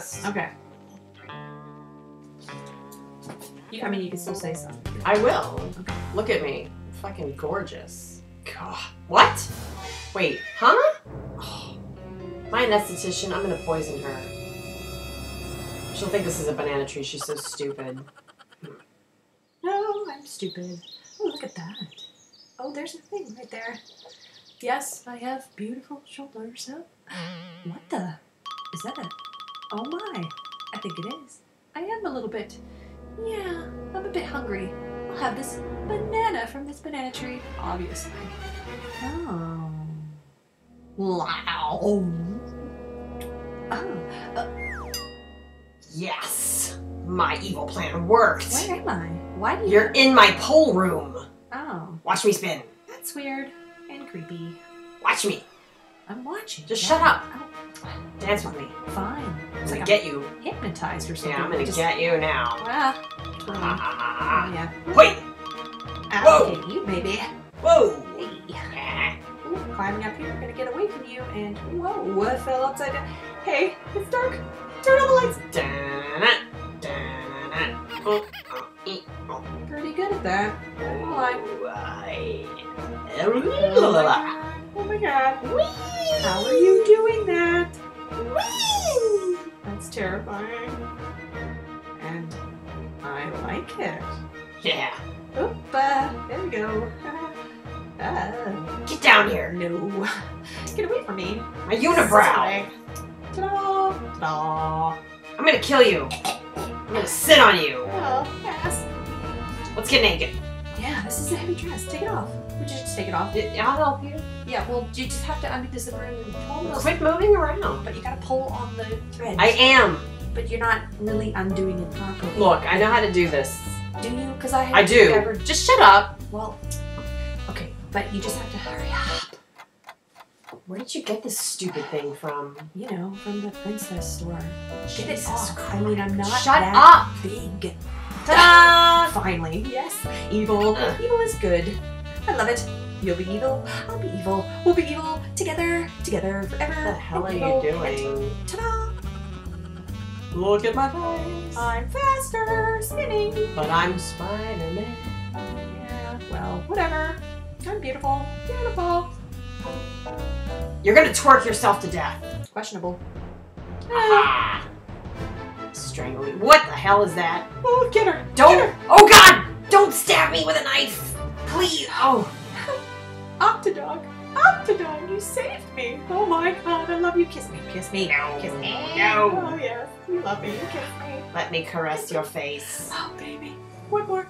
just. Okay. You, I mean, you can still say something. I will. Look at me. Fucking gorgeous. God. What? Wait, huh? Oh. My anesthetician, I'm gonna poison her. She'll think this is a banana tree. She's so stupid. No, I'm stupid. Oh, look at that. Oh, there's a thing right there. Yes, I have beautiful shoulders. Oh, what the? Is that a? Oh my! I think it is. I am a little bit. Yeah, I'm a bit hungry. I'll have this banana from this banana tree, obviously. Oh. Wow. Oh, uh. Yes! My evil plan worked! where am I? Why do you? You're in my pole room! Oh, Watch me spin. that's weird and creepy. Watch me. I'm watching. Just shut up. Oh, Dance with me. fine. I'm It's gonna like get you. I'm hypnotized or something. Yeah, I'm gonna Just- get you now. Ah. Ha. yeah. Wait! I'll Whoa. get you, baby. Whoa! Hey. Ooh, climbing up here, gonna get away from you, and whoa, I fell upside down. Hey, it's dark. Turn on the lights. Da-na, da-na. Oh, oh, ee, oh. Pretty good at that. Come on. Oh, I- Oh my god. Oh my god. How are you doing that? That's terrifying. And I like it. Yeah. Oop, uh, there we go. Ah, Get down here. no. Get away from me. My unibrow. Ta-da! Ta-da! I'm gonna kill you. I'm gonna sit on you. Oh, yes. Let's get naked. This is a heavy dress. Take it off. Would you just take it off? I'll help you. Yeah, well, you just have to undo the zipper and pull those. Quit moving around. But you gotta pull on the thread. I am. But you're not really undoing it properly. Look, I know how to do this. Do you? Because I have I do. Ever... Just shut up. Well, okay, but you just have to hurry up. Where did you get this stupid thing from? You know, from the princess store. Get it off. I mean, I'm not Shut that up. big. Ta-da! Finally, yes, evil. Ugh. Evil is good. I love it. You'll be evil. I'll be evil. We'll be evil together, together forever. What the hell are you doing? Ta-da! Look at my face. I'm faster, spinning. But I'm Spider-Man. Yeah, well, whatever. I'm beautiful. Beautiful. You're gonna twerk yourself to death. Questionable. Aha! Strangle you. What the hell is that? Oh, get her. Stab me with a knife! Please! Oh! Octodog. Octodog, you saved me. Oh my god, I love you. Kiss me. Kiss me. No. Kiss me. No. Oh, yes. You love me. You kiss me. Let me caress your face. Oh, baby. One more.